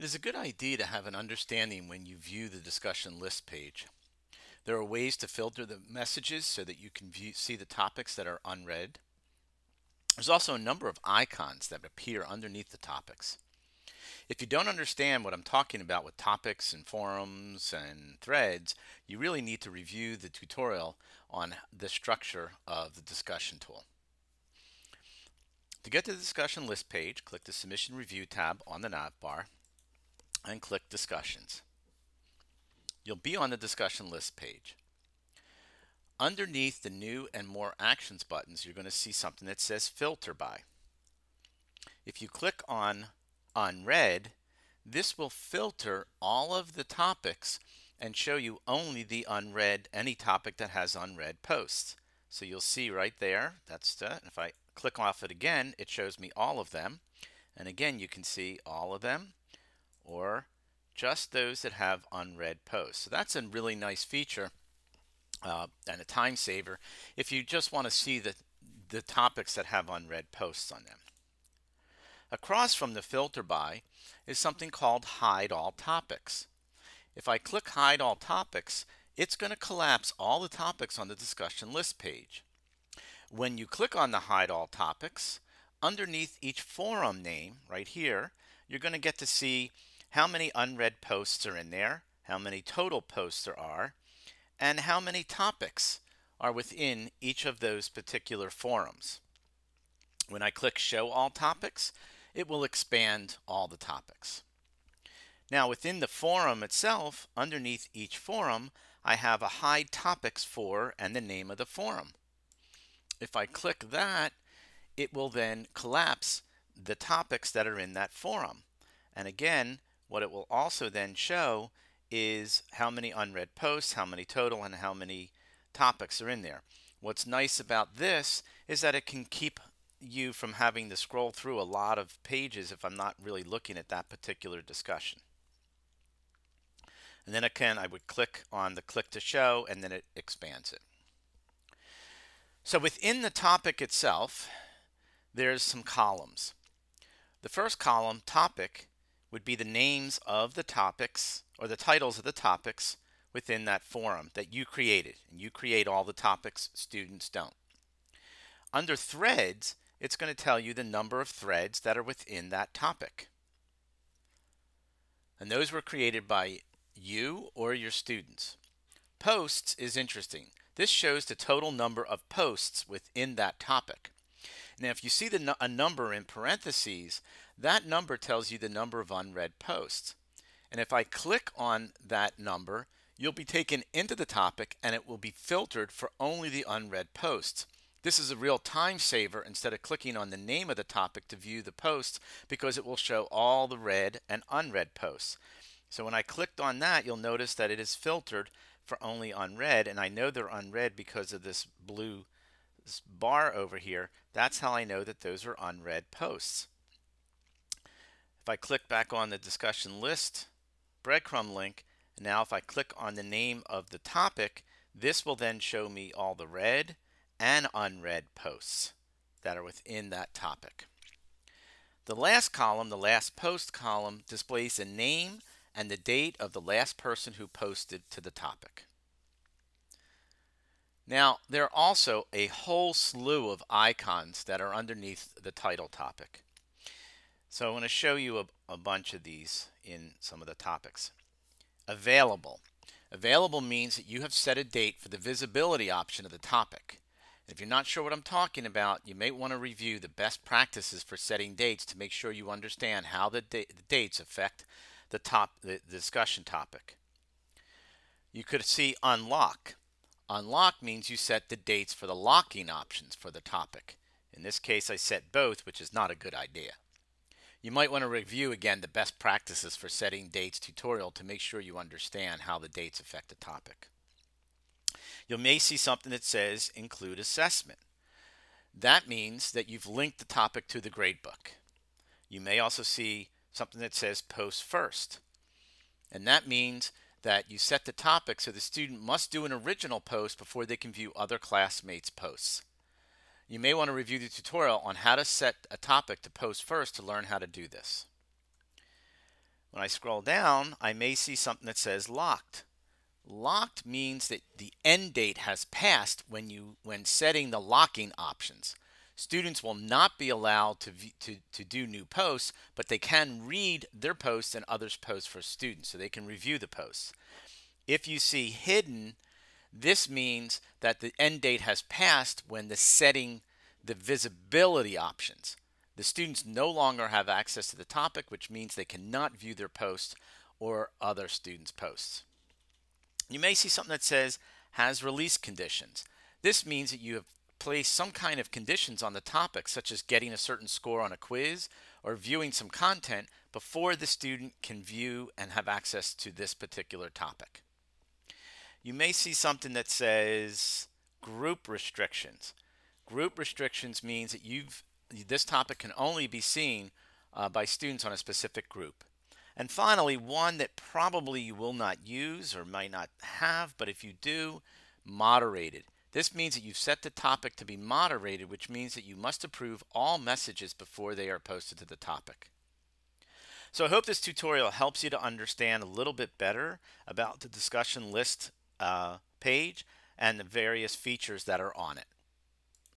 It is a good idea to have an understanding when you view the discussion list page. There are ways to filter the messages so that you can view, see the topics that are unread. There's also a number of icons that appear underneath the topics. If you don't understand what I'm talking about with topics and forums and threads, you really need to review the tutorial on the structure of the discussion tool. To get to the discussion list page, click the Submission Review tab on the nav bar and click Discussions. You'll be on the discussion list page. Underneath the New and More Actions buttons, you're going to see something that says Filter By. If you click on Unread, this will filter all of the topics and show you only the unread, any topic that has unread posts. So you'll see right there, that's the, if I click off it again, it shows me all of them. And again, you can see all of them or just those that have unread posts. So that's a really nice feature uh, and a time saver if you just want to see the, the topics that have unread posts on them. Across from the filter by is something called hide all topics. If I click hide all topics, it's going to collapse all the topics on the discussion list page. When you click on the hide all topics, underneath each forum name right here, you're going to get to see how many unread posts are in there, how many total posts there are, and how many topics are within each of those particular forums. When I click Show All Topics, it will expand all the topics. Now within the forum itself, underneath each forum, I have a hide topics for and the name of the forum. If I click that, it will then collapse the topics that are in that forum. And again, what it will also then show is how many unread posts, how many total, and how many topics are in there. What's nice about this is that it can keep you from having to scroll through a lot of pages if I'm not really looking at that particular discussion. And then again, I would click on the click to show and then it expands it. So within the topic itself, there's some columns. The first column, topic, would be the names of the topics or the titles of the topics within that forum that you created. And you create all the topics, students don't. Under threads, it's going to tell you the number of threads that are within that topic. And those were created by you or your students. Posts is interesting. This shows the total number of posts within that topic. Now, if you see the, a number in parentheses, that number tells you the number of unread posts. And if I click on that number, you'll be taken into the topic and it will be filtered for only the unread posts. This is a real time saver instead of clicking on the name of the topic to view the posts because it will show all the read and unread posts. So when I clicked on that, you'll notice that it is filtered for only unread and I know they're unread because of this blue bar over here. That's how I know that those are unread posts. If I click back on the discussion list breadcrumb link, now if I click on the name of the topic, this will then show me all the read and unread posts that are within that topic. The last column, the last post column, displays the name and the date of the last person who posted to the topic. Now, there are also a whole slew of icons that are underneath the title topic. So I'm going to show you a, a bunch of these in some of the topics. Available. Available means that you have set a date for the visibility option of the topic. If you're not sure what I'm talking about, you may want to review the best practices for setting dates to make sure you understand how the, da the dates affect the, top, the, the discussion topic. You could see unlock. Unlock means you set the dates for the locking options for the topic. In this case, I set both, which is not a good idea. You might want to review again the best practices for setting dates tutorial to make sure you understand how the dates affect the topic. You may see something that says include assessment. That means that you've linked the topic to the gradebook. You may also see something that says post first. And that means that you set the topic so the student must do an original post before they can view other classmates' posts. You may want to review the tutorial on how to set a topic to post first to learn how to do this. When I scroll down, I may see something that says locked. Locked means that the end date has passed when you when setting the locking options. Students will not be allowed to, to, to do new posts, but they can read their posts and others' posts for students, so they can review the posts. If you see hidden, this means that the end date has passed when the setting the visibility options. The students no longer have access to the topic, which means they cannot view their posts or other students' posts. You may see something that says has release conditions. This means that you have place some kind of conditions on the topic, such as getting a certain score on a quiz or viewing some content before the student can view and have access to this particular topic. You may see something that says group restrictions. Group restrictions means that you've this topic can only be seen uh, by students on a specific group. And finally, one that probably you will not use or might not have, but if you do, moderated. This means that you've set the topic to be moderated, which means that you must approve all messages before they are posted to the topic. So I hope this tutorial helps you to understand a little bit better about the discussion list uh, page and the various features that are on it.